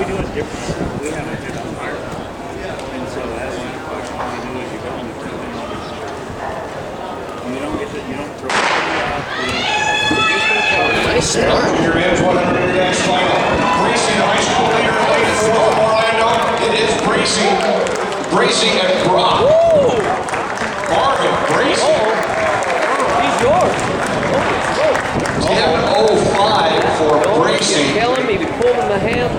we do is different. We have a different on fire. And so that's one question all you do is you go and you throw it And you don't get to, you don't throw it out. You just gonna. Nice start. Your men's 100 meter dash final. Bracy, high school leader, lane four. Orlando. It is Bracy. Bracy and Brock. Woo! Marvin Bracy. He's yours. Oh, 10.05 for Bracy. Killing me, to pull him the hand.